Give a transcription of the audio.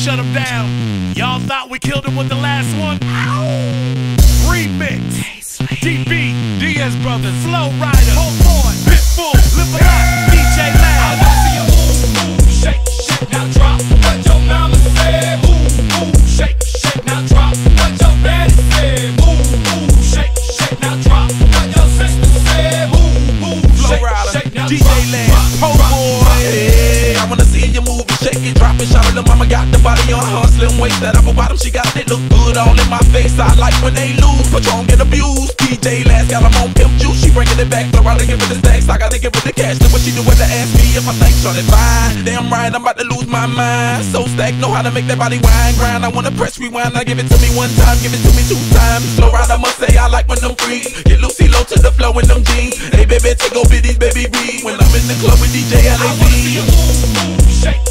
shut him down. Y'all thought we killed him with the last one? Remix. DB, Diaz Brothers, Flo Rida, Whole Boy, Pitbull, Live a Lot, DJ Laz. see you move, move, shake, shake, now drop. What your mama said, move, move, shake, shake, now drop. What your daddy said, move, move, shake, shake, now drop. What your sister said, move, move, shake, shake, now DJ drop. Land, Drop, Po Boy. I wanna see you move shake it, drop it, shout it. Mama got the her slim waist, that upper bottom she got it look good all in my face. I like when they lose, Patron get abused. DJ Laz got 'em on pimp juice, she bringing it back, throw out the stacks. I gotta give it the cash. Look what she do with they ask me if I think it fine. Damn right, I'm about to lose my mind. So stack, know how to make that body wine grind. I wanna press rewind, I give it to me one time, give it to me two times. Slow ride, I must say I like when them freeze. Get Lucy low to the flow in them jeans. Hey baby, take over these baby B. When I'm in the club with DJ I wanna see you LAV. move,